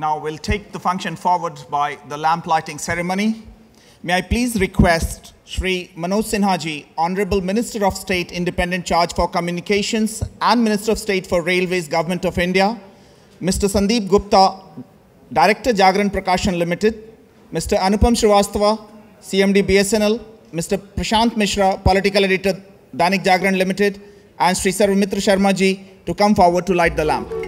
now we'll take the function forward by the lamp lighting ceremony. May I please request Sri Manoj Sinha ji, Honorable Minister of State, Independent Charge for Communications and Minister of State for Railways, Government of India, Mr. Sandeep Gupta, Director Jagran Prakashan Limited, Mr. Anupam Srivastava, CMD BSNL, Mr. Prashant Mishra, Political Editor, Dainik Jagran Limited, and Sri Sarvamitra Sharma ji to come forward to light the lamp.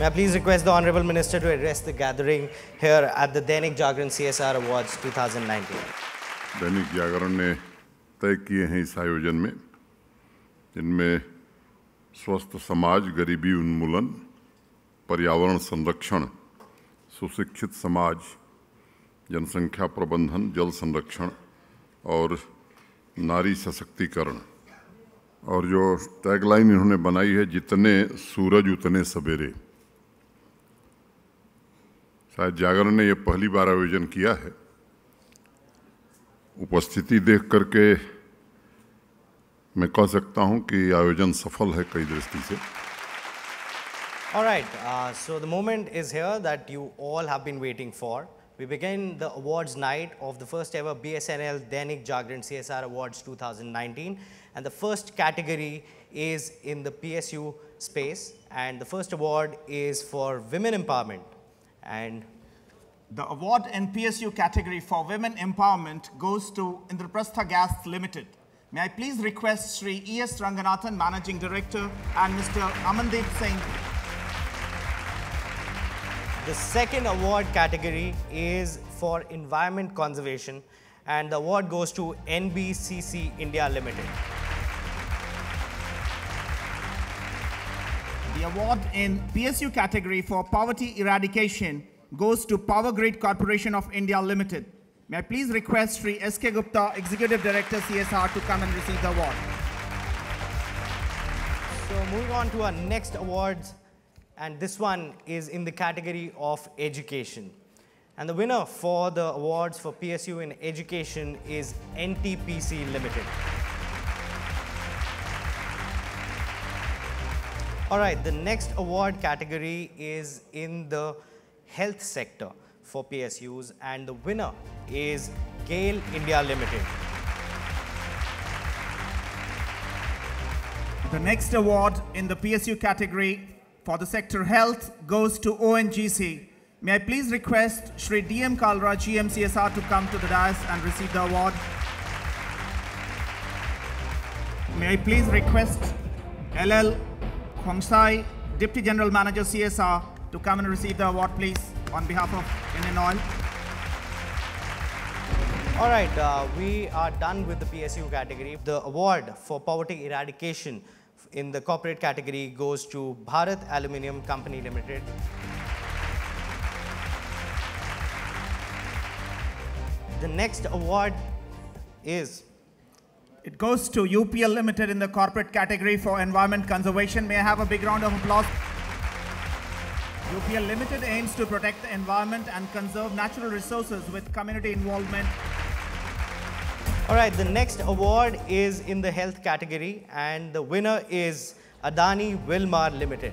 May I please request the Honorable Minister to address the gathering here at the Dainik Jagran CSR Awards 2019. Dainik Jagran ने तय किए हैं इस आयोजन में, जिनमें स्वस्थ समाज, गरीबी उन्मूलन, पर्यावरण संरक्षण, सुशिक्षित समाज, जनसंख्या प्रबंधन, जल संरक्षण और नारी सशक्तिकरण और जो टैगलाइन इन्होंने बनाई है, जितने सूरज उतने सवेरे शायद जागरण ने यह पहली बार आयोजन किया है उपस्थिति देख करके मैं कह सकता हूँ कि आयोजन सफल है कई दृष्टि से All right, uh, so the moment is here that you all have been waiting for. We begin the awards night of the first ever BSNL Dainik Jagran CSR Awards 2019. And the first category is in the PSU space. And the first award is for women empowerment. And The award in PSU category for women empowerment goes to Indraprastha Gas Limited. May I please request Sri E.S. Ranganathan, Managing Director, and Mr. Amandeep Singh. The second award category is for environment conservation and the award goes to NBCC India Limited. The award in PSU category for poverty eradication goes to Power Grid Corporation of India Limited. May I please request Sri S.K. Gupta, Executive Director CSR, to come and receive the award. So moving on to our next awards and this one is in the category of education. And the winner for the awards for PSU in education is NTPC Limited. All right, the next award category is in the health sector for PSUs and the winner is GAIL India Limited. The next award in the PSU category for the sector health goes to ONGC. May I please request Shri DM Kalra, GM CSR, to come to the dais and receive the award. May I please request LL Khongsai, Deputy General Manager CSR, to come and receive the award, please, on behalf of Indian Oil. All right, uh, we are done with the PSU category. The award for poverty eradication in the corporate category goes to Bharat Aluminium Company Limited. The next award is It goes to UPL Limited in the corporate category for environment conservation. May I have a big round of applause? UPL Limited aims to protect the environment and conserve natural resources with community involvement. All right, the next award is in the health category and the winner is Adani Wilmar Limited.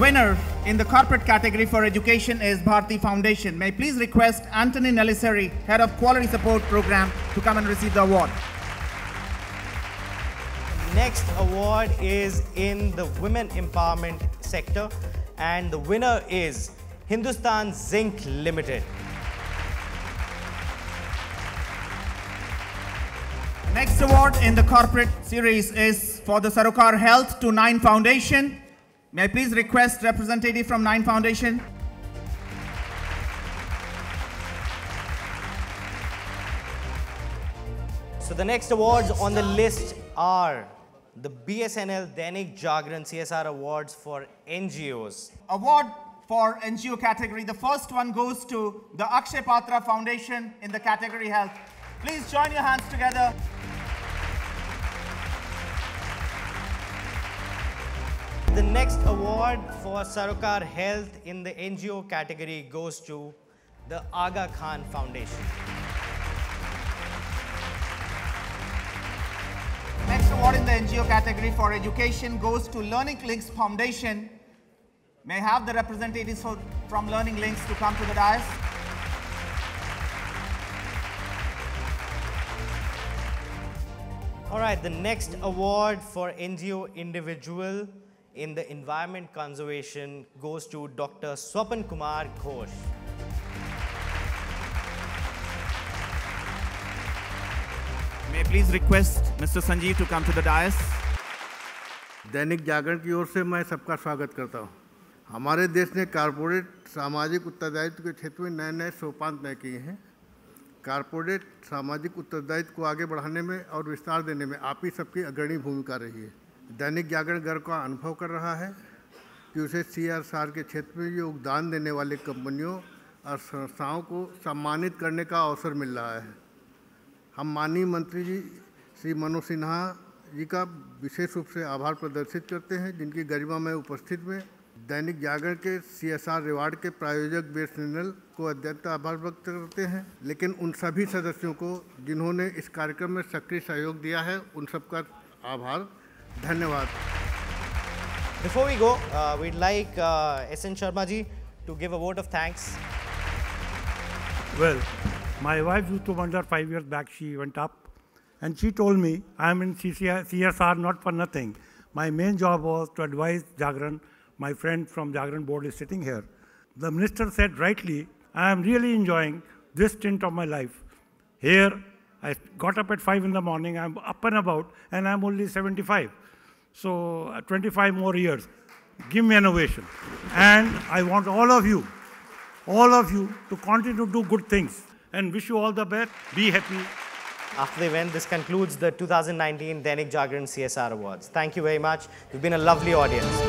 Winner in the corporate category for education is Bharti Foundation. May I please request Anthony Neliseri, Head of Quality Support Program, to come and receive the award. Next award is in the women empowerment sector and the winner is Hindustan Zinc Limited. Next award in the corporate series is for the Sarokar Health to Nine Foundation. May I please request representative from Nine Foundation? So the next awards on the list are the BSNL Dainik Jagran CSR Awards for NGOs. Award for NGO category. The first one goes to the Akshay Patra Foundation in the category health. Please join your hands together. The next award for Sarokar Health in the NGO category goes to the Aga Khan Foundation. Next award in the NGO category for education goes to Learning Links Foundation. May I have the representatives for, from Learning Links to come to the dais. All right, the next award for NGO individual in the environment conservation goes to Dr. Swapan Kumar Ghosh. May I please request Mr. Sanjeev to come to the dais. Dainik Jagran की ओर से मैं सबका स्वागत करता हूँ। हमारे देश ने कारपोरेट सामाजिक उत्तरदायित्व के क्षेत्र में नए नए सोपान तय किए हैं कारपोरेट सामाजिक उत्तरदायित्व को आगे बढ़ाने में और विस्तार देने में आप ही सबकी अग्रणी भूमिका रही है दैनिक जागरण गर्व का अनुभव कर रहा है कि उसे सीएसआर के क्षेत्र में योगदान देने वाली कंपनियों और संस्थाओं को सम्मानित करने का अवसर मिल रहा है। हम माननीय मंत्री जी, श्री मनोज सिन्हा जी का विशेष रूप से आभार प्रदर्शित करते हैं, जिनकी गरिमा में उपस्थित में दैनिक जागरण के सी एस आर रिवार्ड के प्रायोजक बीएसएनएल को अत्यंत आभार व्यक्त करते हैं। लेकिन उन सभी सदस्यों को जिन्होंने इस कार्यक्रम में सक्रिय सहयोग दिया है, उन सबका आभार। धन्यवाद Before we go, uh, we'd like uh, SN Sharma ji to give a vote of thanks. Well, my wife used to wonder five years back, she went up and she told me, I'm in CCI, CSR not for nothing. My main job was to advise Jagran. My friend from Jagran board is sitting here. The minister said rightly, I am really enjoying this stint of my life. Here, I got up at 5 in the morning, I'm up and about, and I'm only 75. So, uh, 25 more years. Give me an ovation. And I want all of you, all of you to continue to do good things and wish you all the best. Be happy. After the event, this concludes the 2019 Dainik Jagran CSR Awards. Thank you very much. You've been a lovely audience.